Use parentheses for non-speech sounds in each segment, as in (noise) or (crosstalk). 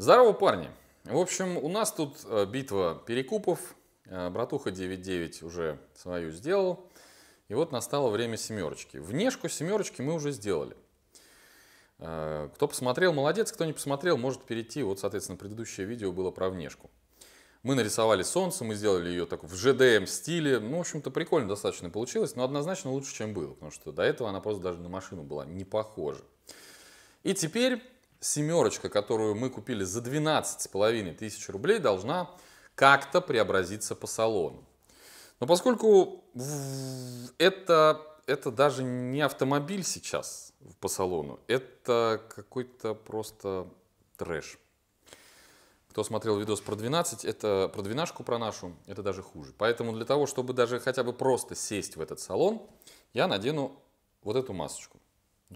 Здорово, парни! В общем, у нас тут э, битва перекупов. Э, братуха 9.9 уже свою сделал. И вот настало время семерочки. Внешку семерочки мы уже сделали. Э, кто посмотрел, молодец. Кто не посмотрел, может перейти. Вот, соответственно, предыдущее видео было про внешку. Мы нарисовали солнце, мы сделали ее так в GDM стиле. Ну, в общем-то, прикольно достаточно получилось, но однозначно лучше, чем было. Потому что до этого она просто даже на машину была не похожа. И теперь семерочка, которую мы купили за 12,5 тысяч рублей, должна как-то преобразиться по салону. Но поскольку это, это даже не автомобиль сейчас по салону, это какой-то просто трэш. Кто смотрел видос про 12, это про двенашку про нашу, это даже хуже. Поэтому для того, чтобы даже хотя бы просто сесть в этот салон, я надену вот эту масочку.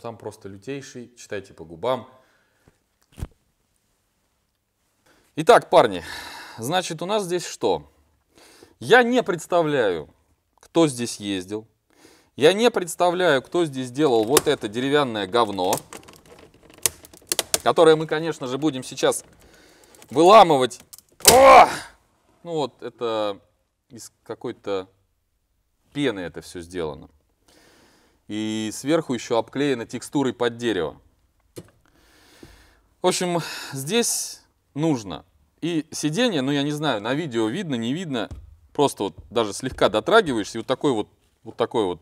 Там просто лютейший, читайте по губам, Итак, парни, значит, у нас здесь что? Я не представляю, кто здесь ездил. Я не представляю, кто здесь делал вот это деревянное говно, которое мы, конечно же, будем сейчас выламывать. О! Ну вот, это из какой-то пены это все сделано. И сверху еще обклеено текстурой под дерево. В общем, здесь нужно. И сиденье, ну я не знаю, на видео видно, не видно, просто вот даже слегка дотрагиваешься, и вот такой вот, вот такой вот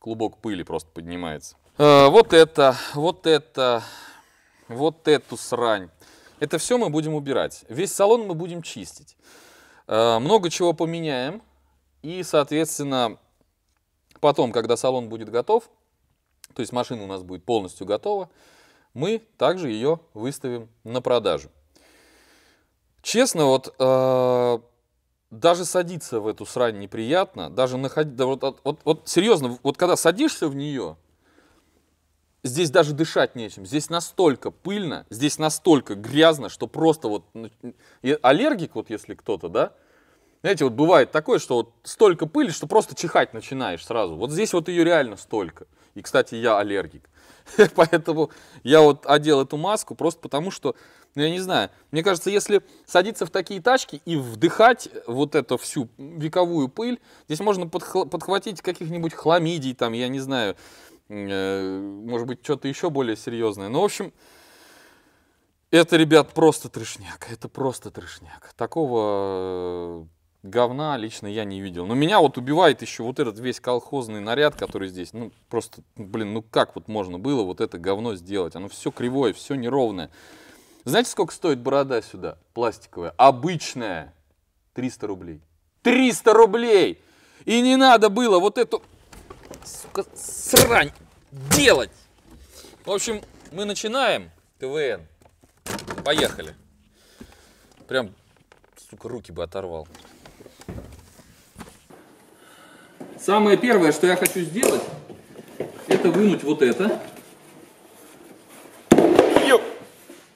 клубок пыли просто поднимается. Э, вот это, вот это, вот эту срань. Это все мы будем убирать. Весь салон мы будем чистить. Э, много чего поменяем. И, соответственно, потом, когда салон будет готов, то есть машина у нас будет полностью готова, мы также ее выставим на продажу. Честно, вот э, даже садиться в эту срань неприятно, даже находить, да, вот, вот, вот серьезно, вот когда садишься в нее, здесь даже дышать нечем, здесь настолько пыльно, здесь настолько грязно, что просто вот, ну, аллергик вот если кто-то, да, знаете, вот бывает такое, что вот столько пыли, что просто чихать начинаешь сразу. Вот здесь вот ее реально столько. И, кстати, я аллергик. (laughs) Поэтому я вот одел эту маску просто потому, что, ну, я не знаю, мне кажется, если садиться в такие тачки и вдыхать вот эту всю вековую пыль, здесь можно подхватить каких-нибудь хламидий, там, я не знаю, э, может быть, что-то еще более серьезное. Ну, в общем, это, ребят, просто трешняк. Это просто трешняк. Такого говна лично я не видел. Но меня вот убивает еще вот этот весь колхозный наряд, который здесь. Ну, просто, блин, ну как вот можно было вот это говно сделать? Оно все кривое, все неровное. Знаете, сколько стоит борода сюда? Пластиковая. Обычная. 300 рублей. 300 рублей! И не надо было вот эту, сука, срань делать. В общем, мы начинаем ТВН. Поехали. Прям, сука, руки бы оторвал. Самое первое, что я хочу сделать, это вынуть вот это.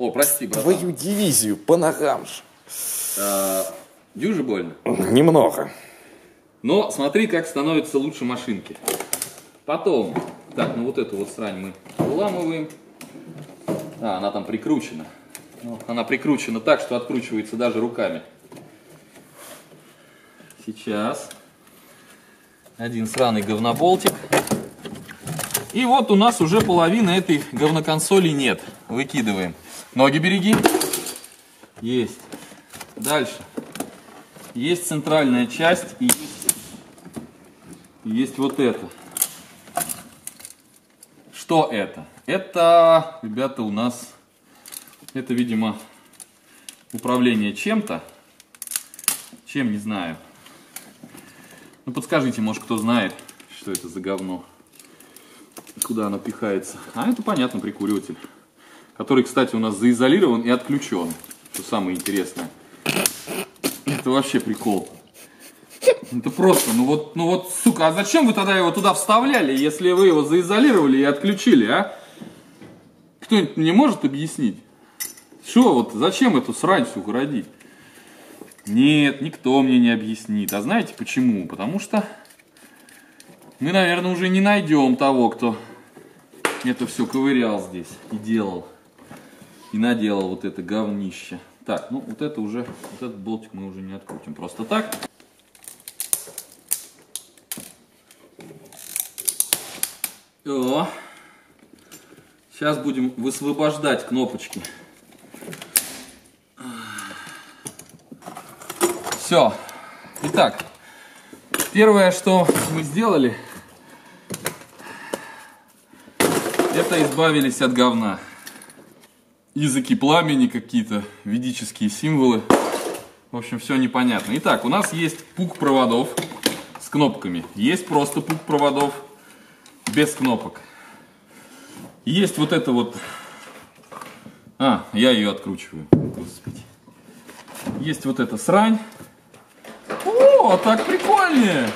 О, прости, брат. Твою дивизию по ногам же. А, дюже больно? Немного. Но смотри, как становятся лучше машинки. Потом, так, ну вот эту вот срань мы выламываем. А, она там прикручена. Ну, она прикручена так, что откручивается даже руками. Сейчас один сраный говноболтик. И вот у нас уже половины этой говноконсоли нет. Выкидываем. Ноги береги. Есть. Дальше. Есть центральная часть и есть, есть вот это. Что это? Это, ребята, у нас, это, видимо, управление чем-то. Чем, не знаю. Ну подскажите, может кто знает, что это за говно. Куда оно пихается. А это понятно, прикуриватель. Который, кстати, у нас заизолирован и отключен. Что самое интересное. Это вообще прикол. Это просто, ну вот, ну вот, сука, а зачем вы тогда его туда вставляли, если вы его заизолировали и отключили, а? Кто-нибудь не может объяснить? Что вот, зачем эту срань, сука, родить? Нет, никто мне не объяснит. А знаете почему? Потому что мы, наверное, уже не найдем того, кто это все ковырял здесь и делал. и наделал вот это говнище. Так, ну вот это уже, вот этот болтик мы уже не открутим просто так. О, сейчас будем высвобождать кнопочки. Все. Итак, первое, что мы сделали, это избавились от говна. Языки пламени какие-то, ведические символы. В общем, все непонятно. Итак, у нас есть пук проводов с кнопками. Есть просто пук проводов без кнопок. Есть вот это вот... А, я ее откручиваю. Господи. Есть вот эта срань. О, так прикольнее.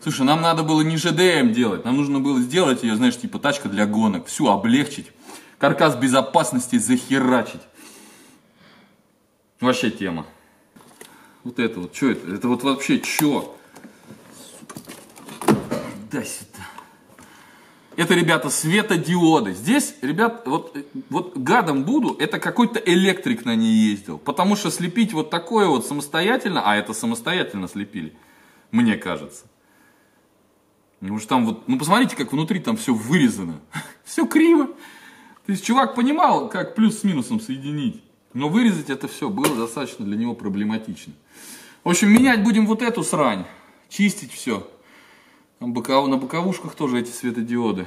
Слушай, нам надо было не ЖДМ делать. Нам нужно было сделать ее, знаешь, типа тачка для гонок. Всю облегчить. Каркас безопасности захерачить. Вообще тема. Вот это вот, что это? Это вот вообще что? Да сюда. Это, ребята, светодиоды. Здесь, ребят, вот, вот гадом буду, это какой-то электрик на ней ездил. Потому что слепить вот такое вот самостоятельно, а это самостоятельно слепили, мне кажется. Потому что там вот, ну посмотрите, как внутри там все вырезано. (laughs) Все криво. То есть чувак понимал, как плюс с минусом соединить. Но вырезать это все было достаточно для него проблематично. В общем, менять будем вот эту срань. Чистить все. Боков... На боковушках тоже эти светодиоды.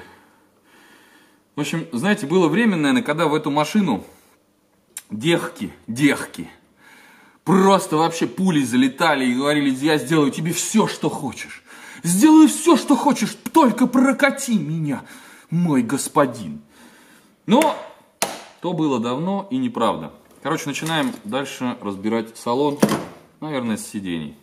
В общем, знаете, было время, наверное, когда в эту машину дехки, дехки, просто вообще пули залетали и говорили, я сделаю тебе все, что хочешь. Сделай все, что хочешь, только прокати меня, мой господин. Но то было давно и неправда. Короче, начинаем дальше разбирать салон, наверное, с сидений.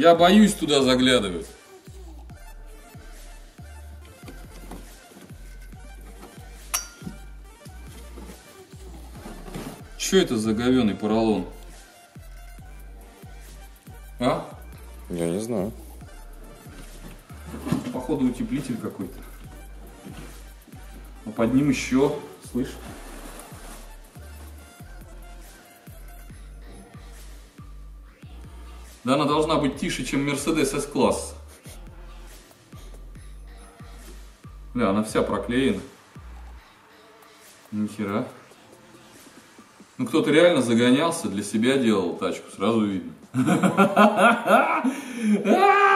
Я боюсь туда заглядывать. Что это за говеный поролон? А? Я не знаю. Походу утеплитель какой-то. А под ним еще, слышь? Да она должна быть тише, чем Mercedes S-класс. Бля, она вся проклеена. Нихера. Ну кто-то реально загонялся, для себя делал тачку, сразу видно. (laughs)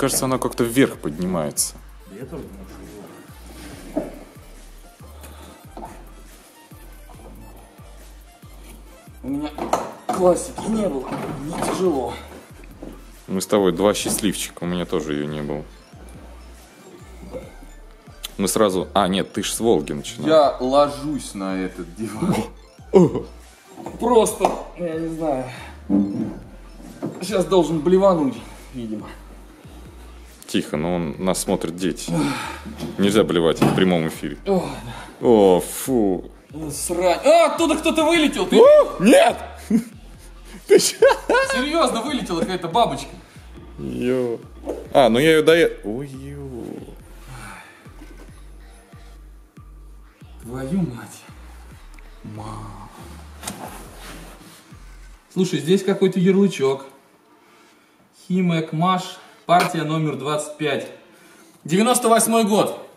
кажется, она как-то вверх поднимается. Я тоже думаю, что У меня классики не было, не тяжело. Мы с тобой два счастливчика, у меня тоже ее не было. Мы сразу... А, нет, ты ж с Волги начинал. Я ложусь на этот диван. Просто, я не знаю. Сейчас должен блевануть, видимо. Тихо, но он нас смотрят дети. Нельзя блевать в прямом эфире. О, фу. срань. А, оттуда кто-то вылетел. Ты Нет! Ты серьезно вылетела какая-то бабочка. Ё. А, ну я ее до... Ой, ё. Твою мать. Слушай, здесь какой-то ярлычок. Химек Маш, партия номер 25. 98 год.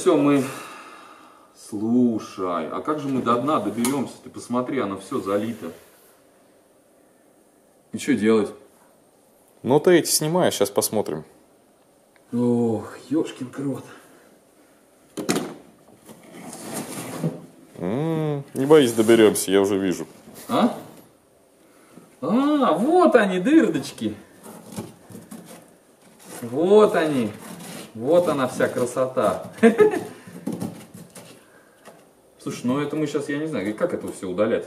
Все мы... Слушай, а как же мы до дна доберемся? Ты посмотри, оно все залито. И что делать? Ну, ты эти снимаешь, сейчас посмотрим. Ох, ёшкин крот. М, Не боись, доберемся, я уже вижу. А? А, вот они, дырдочки. Вот они. Вот она вся красота. Слушай, ну это мы сейчас, я не знаю, как это все удалять?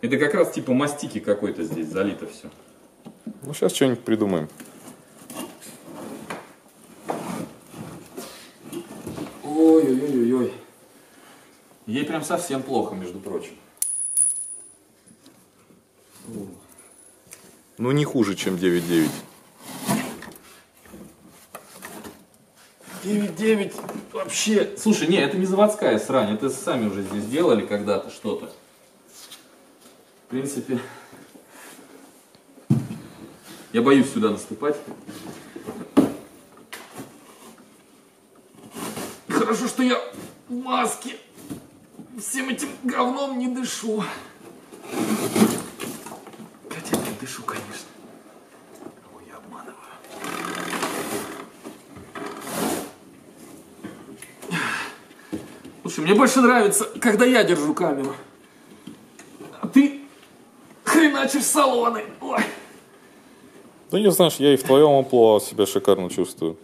Это как раз типа мастики какой-то здесь залито все. Ну, сейчас что-нибудь придумаем. Ой-ой-ой-ой. Ей прям совсем плохо, между прочим. Ну, не хуже, чем 9.9. 9-9 вообще... Слушай, не, это не заводская срань, это сами уже здесь делали когда-то что-то. В принципе, Я боюсь сюда наступать. Хорошо, что я в маске. Всем этим говном не дышу. Хотя не дышу, конечно. Слушай, мне больше нравится, когда я держу камеру. А ты хреначишь салоны. Ой. Да я, знаешь, я и в твоем амплуа себя шикарно чувствую.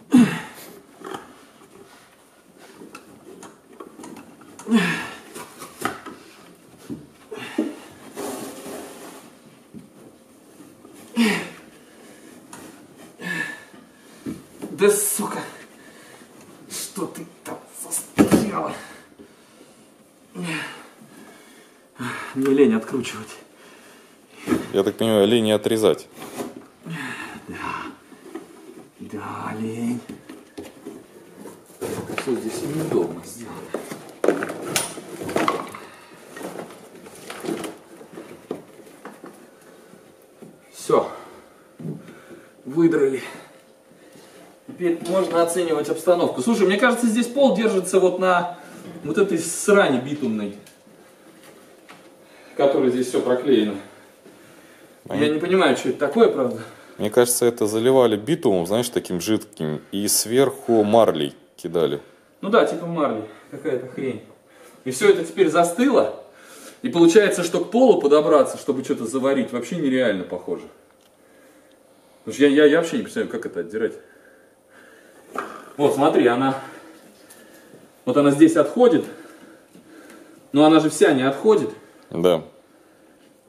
Да сука, что ты там застряла? Мне лень откручивать. Я так понимаю, лень не отрезать. Да, лень. Все здесь неудобно сделано. Все. Выдрали. Теперь можно оценивать обстановку. Слушай, мне кажется, здесь пол держится вот на вот этой сране битумной, которой здесь все проклеено. Я не понимаю, что это такое, правда. Мне кажется, это заливали битумом, знаешь, таким жидким, и сверху марлей кидали. Ну да, типа марли, какая-то хрень. И все это теперь застыло. И получается, что к полу подобраться, чтобы что-то заварить, вообще нереально похоже. Потому что я, я, я вообще не представляю, как это отдирать. Вот, смотри, она... Вот она здесь отходит. Но она же вся не отходит. Да.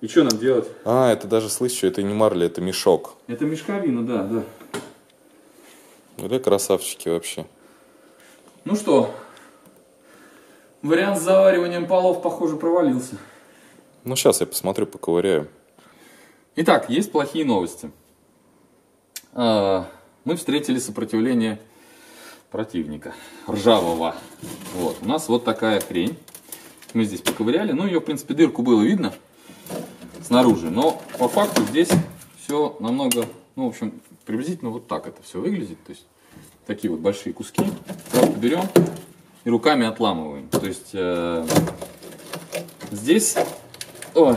И что нам делать? А, это даже слышу, это не марли, это мешок. Это мешковина, да, да. Да, красавчики вообще. Ну что, вариант с завариванием полов, похоже, провалился. Ну, сейчас я посмотрю, поковыряю. Итак, есть плохие новости. А, Мы встретили сопротивление противника, ржавого. Вот, у нас вот такая хрень. Мы здесь поковыряли. Ну, ее, в принципе, дырку было видно снаружи. Но по факту здесь все намного, ну, в общем, приблизительно вот так это все выглядит. То есть, такие вот большие куски. Просто берем и руками отламываем. То есть, э, здесь... Ой,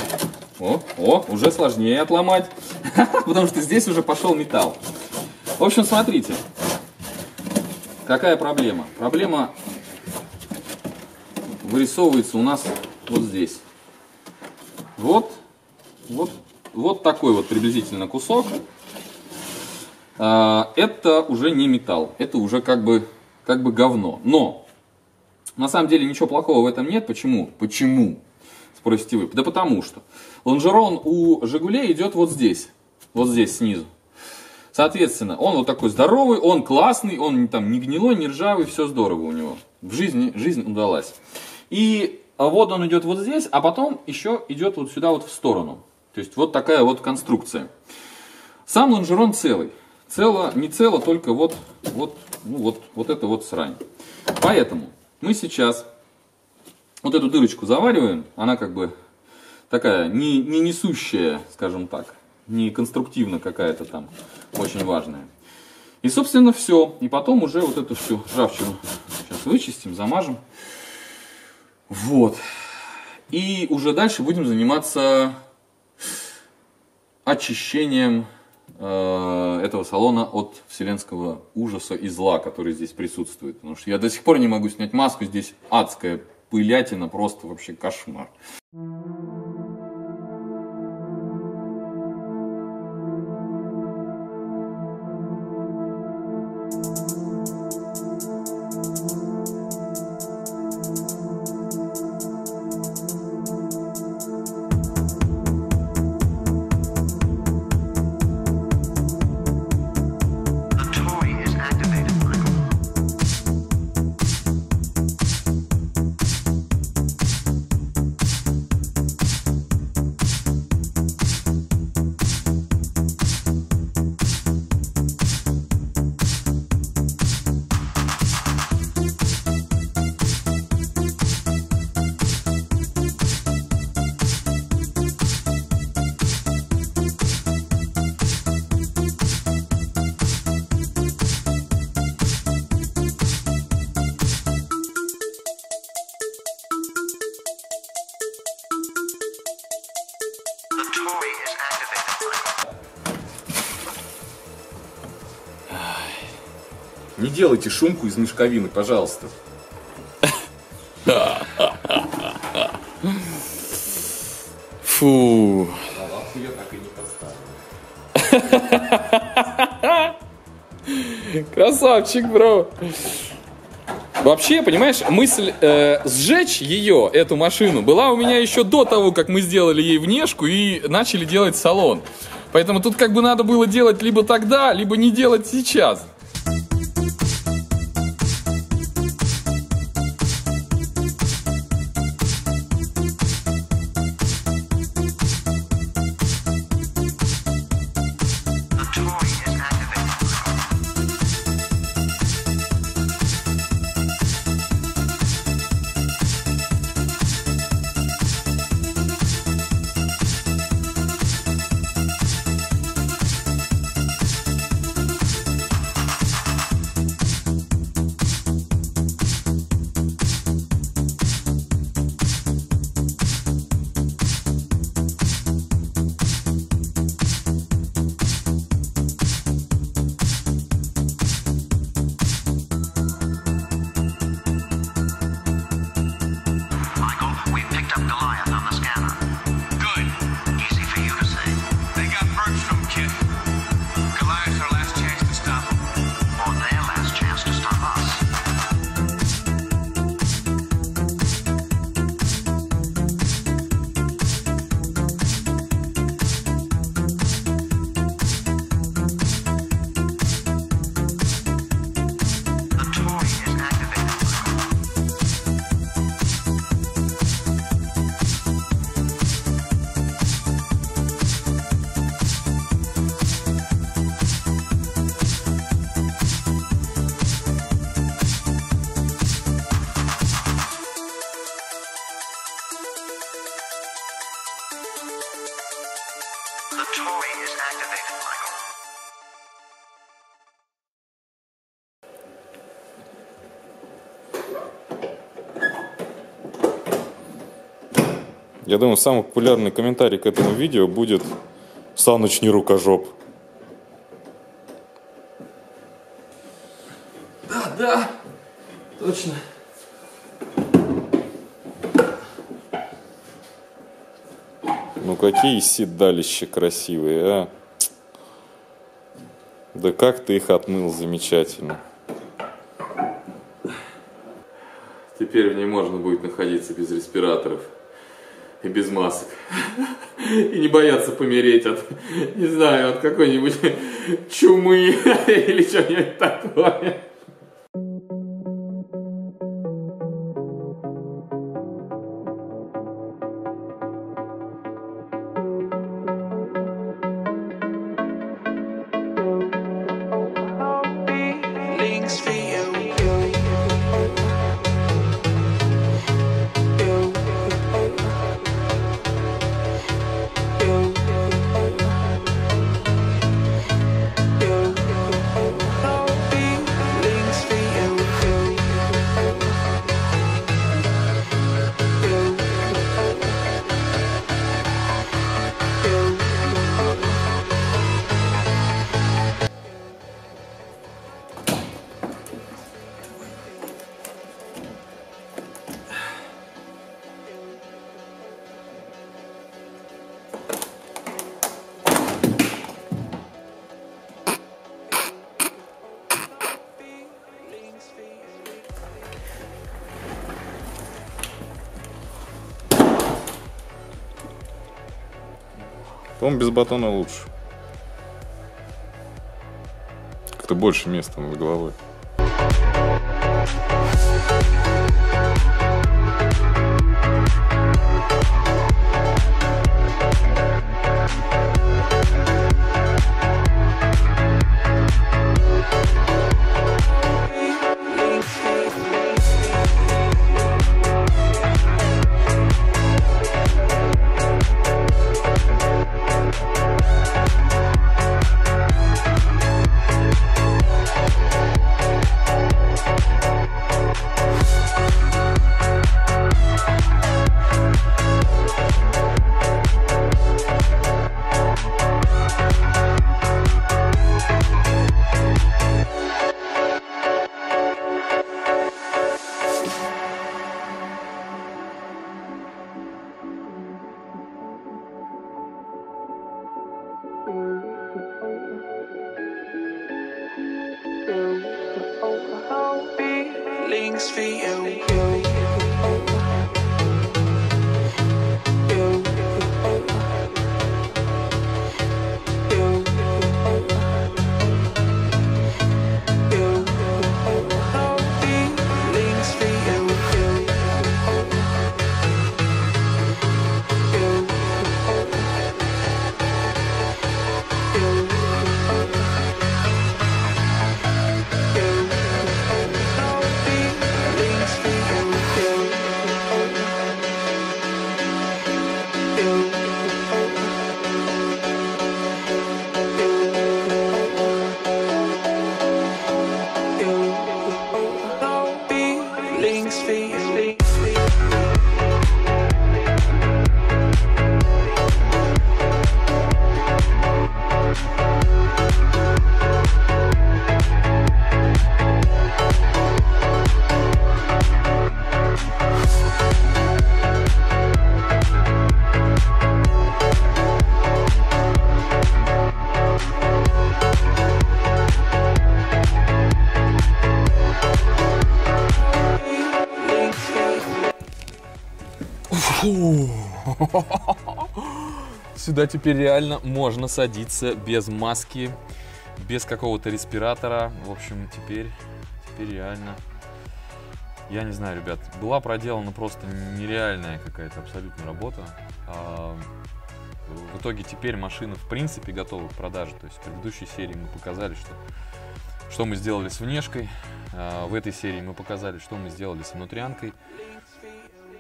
о, о, уже сложнее отломать, (laughs) потому что здесь уже пошел металл. В общем, смотрите, какая проблема. Проблема вырисовывается у нас вот здесь. Вот, вот, вот такой вот приблизительно кусок. А, Это уже не металл, это уже как бы, как бы говно. Но на самом деле ничего плохого в этом нет. Почему? Почему? Спросите вы. Да потому что лонжерон у Жигулей идет вот здесь. Вот здесь снизу. Соответственно, он вот такой здоровый, он классный, он там не гнилой, не ржавый, все здорово у него. В жизни жизнь удалась. И вот он идет вот здесь, а потом еще идет вот сюда вот в сторону. То есть вот такая вот конструкция. Сам лонжерон целый. Цело, не цело, только вот, вот, ну вот, вот это вот срань. Поэтому мы сейчас вот эту дырочку завариваем, она как бы такая не, не несущая, скажем так, не конструктивно какая-то там, очень важная. И, собственно, все. И потом уже вот эту всю ржавчину сейчас вычистим, замажем. Вот. И уже дальше будем заниматься очищением э, этого салона от вселенского ужаса и зла, который здесь присутствует. Потому что я до сих пор не могу снять маску, здесь адская пылятина, просто вообще кошмар. The делайте шумку из мешковины, пожалуйста. Фу. Красавчик, бро. Вообще, понимаешь, мысль э, сжечь ее, эту машину, была у меня еще до того, как мы сделали ей внешку и начали делать салон. Поэтому тут как бы надо было делать либо тогда, либо не делать сейчас. Я думаю, самый популярный комментарий к этому видео будет «Саныч не рукожоп». Да, точно. Ну какие седалища красивые, а? Да как ты их отмыл замечательно. Теперь в ней можно будет находиться без респираторов и без масок. И не бояться помереть от, не знаю, от какой-нибудь чумы (laughs) или чего-нибудь такое. По-моему, без батона лучше. Как-то больше места над головой. things for you. Сюда теперь реально можно садиться без маски, без какого-то респиратора. В общем, теперь, теперь реально. Я не знаю, ребят, была проделана просто нереальная какая-то абсолютно работа. А, в итоге теперь машина в принципе готова к продаже. То есть в предыдущей серии мы показали, что, что мы сделали с внешкой. А, в этой серии мы показали, что мы сделали с внутрянкой.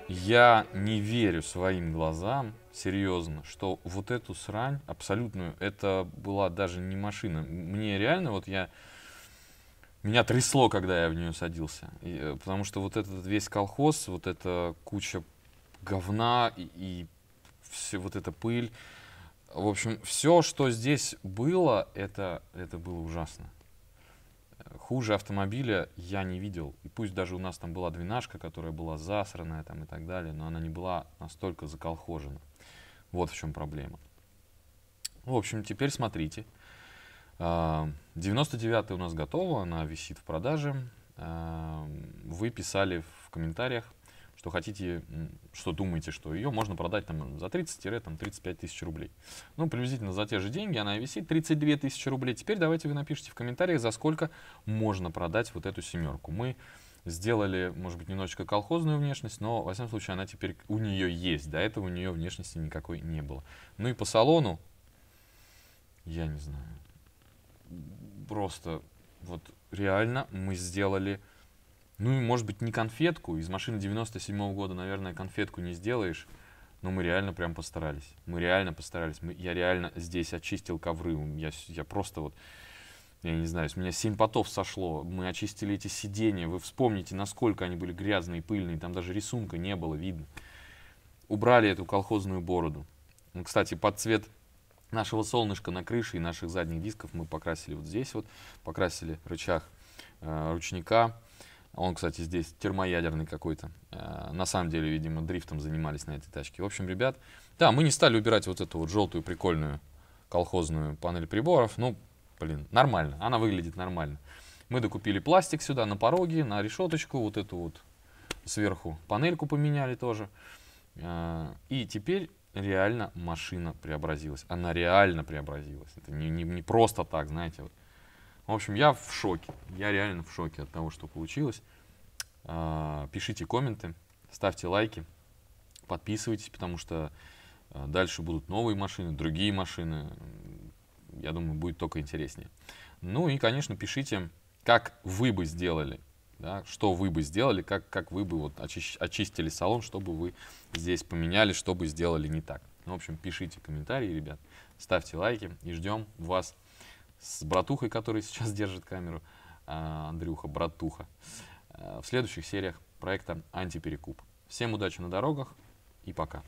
Я не верю своим глазам, серьезно, что вот эту срань абсолютную, это была даже не машина. Мне реально, вот я, меня трясло, когда я в нее садился. И, э, потому что вот этот весь колхоз, вот эта куча говна и, и все, вот эта пыль. В общем, все, что здесь было, это, это было ужасно. Хуже автомобиля я не видел. И пусть даже у нас там была двенашка, которая была засранная там и так далее, но она не была настолько заколхожена. Вот в чем проблема. В общем, теперь смотрите. А, 99 у нас готова, она висит в продаже. А, Вы писали в комментариях, что хотите, что думаете, что ее можно продать там за 30-35 тысяч рублей. Ну, приблизительно за те же деньги она и висит, 32 тысячи рублей. Теперь давайте вы напишите в комментариях, за сколько можно продать вот эту семерку. Мы сделали, может быть, немножечко колхозную внешность, но, во всяком случае, она теперь у нее есть. До этого у нее внешности никакой не было. Ну и по салону, я не знаю, просто вот реально мы сделали, ну может быть не конфетку, из машины 97 года, наверное, конфетку не сделаешь, но мы реально прям постарались. Мы реально постарались. Мы, я реально здесь очистил ковры. Я, я просто вот, я не знаю, с меня 7 потов сошло. Мы очистили эти сиденья. Вы вспомните, насколько они были грязные, пыльные. Там даже рисунка не было видно. Убрали эту колхозную бороду. Ну, кстати, под цвет нашего солнышка на крыше и наших задних дисков мы покрасили вот здесь вот. Покрасили рычаг э, ручника. Он, кстати, здесь термоядерный какой-то. Э, на самом деле, видимо, дрифтом занимались на этой тачке. В общем, ребят, да, мы не стали убирать вот эту вот желтую прикольную колхозную панель приборов. Ну, блин, нормально. Она выглядит нормально. Мы докупили пластик сюда на пороге, на решеточку, вот эту вот сверху панельку поменяли тоже. Э, И теперь реально машина преобразилась. Она реально преобразилась. Это не, не, не просто так, знаете. Вот. В общем, я в шоке. Я реально в шоке от того, что получилось. А, Пишите комменты, ставьте лайки, подписывайтесь, потому что а, дальше будут новые машины, другие машины. Я думаю, будет только интереснее. Ну и, конечно, пишите, как вы бы сделали, да, что вы бы сделали, как, как вы бы вот очищ- очистили салон, что бы вы здесь поменяли, что бы сделали не так. Ну, в общем, пишите комментарии, ребят, ставьте лайки и ждем вас с братухой, который сейчас держит камеру, а, Андрюха, братуха, а, в следующих сериях проекта «Антиперекуп». Всем удачи на дорогах и пока.